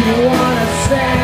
you wanna say?